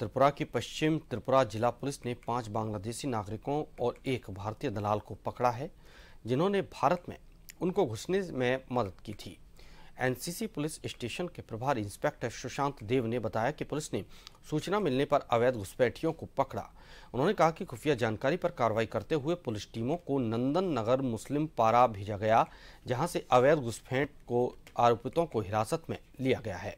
त्रिपुरा की पश्चिम त्रिपुरा जिला पुलिस ने पाँच बांग्लादेशी नागरिकों और एक भारतीय दलाल को पकड़ा है, जिन्होंने भारत में उनको घुसने में मदद की थी। एनसीसी पुलिस स्टेशन के प्रभारी इंस्पेक्टर सुशांत देव ने बताया कि पुलिस ने सूचना मिलने पर अवैध घुसपैठियों को पकड़ा। उन्होंने कहा कि खुफिया जानकारी पर कार्रवाई करते हुए पुलिस टीमों को नंदन नगर मुस्लिम पारा भेजा गया, जहाँ से अवैध घुसपैठ को आरोपितों को हिरासत में लिया गया है।